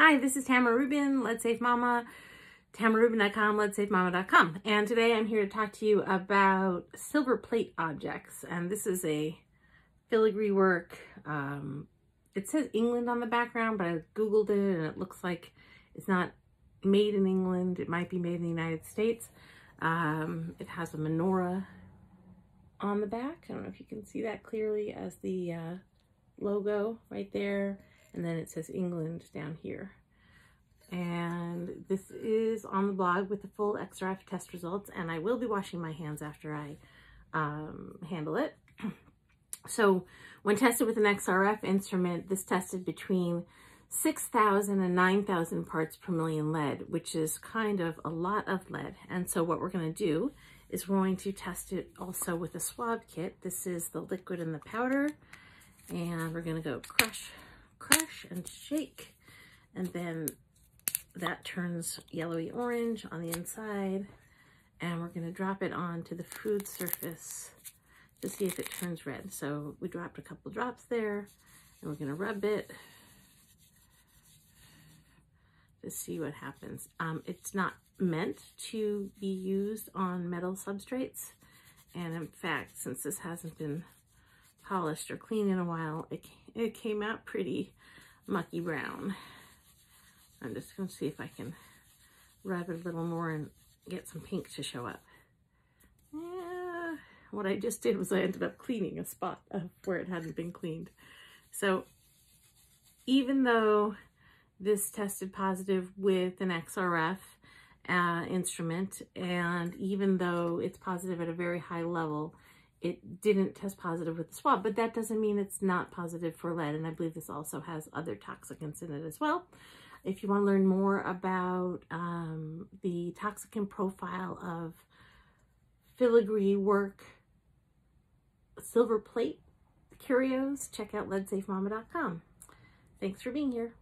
Hi, this is Tamara Rubin, Lead Safe Mama, tamararubin.com, leadsafemama.com. And today I'm here to talk to you about silver plate objects. And this is a filigree work. Um, it says England on the background, but I Googled it and it looks like it's not made in England. It might be made in the United States. Um, it has a menorah on the back. I don't know if you can see that clearly as the uh, logo right there and then it says England down here. And this is on the blog with the full XRF test results, and I will be washing my hands after I um, handle it. so when tested with an XRF instrument, this tested between 6,000 and 9,000 parts per million lead, which is kind of a lot of lead. And so what we're going to do is we're going to test it also with a swab kit. This is the liquid and the powder. And we're going to go crush, crush and shake. And then that turns yellowy orange on the inside. And we're gonna drop it onto the food surface to see if it turns red. So we dropped a couple drops there and we're gonna rub it to see what happens. Um, it's not meant to be used on metal substrates. And in fact, since this hasn't been polished or clean in a while, it, it came out pretty mucky brown. I'm just going to see if I can rub it a little more and get some pink to show up. Yeah, what I just did was I ended up cleaning a spot where it hadn't been cleaned. So even though this tested positive with an XRF uh, instrument, and even though it's positive at a very high level, it didn't test positive with the swab, but that doesn't mean it's not positive for lead. And I believe this also has other toxicants in it as well. If you want to learn more about um, the toxicant profile of filigree work silver plate curios, check out leadsafemama.com. Thanks for being here.